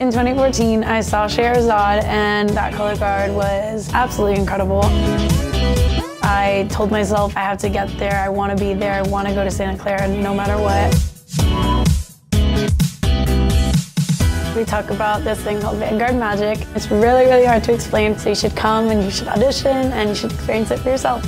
In 2014, I saw Scheherazade, and that color guard was absolutely incredible. I told myself I have to get there, I want to be there, I want to go to Santa Clara no matter what. We talk about this thing called Vanguard Magic. It's really, really hard to explain, so you should come and you should audition and you should experience it for yourself.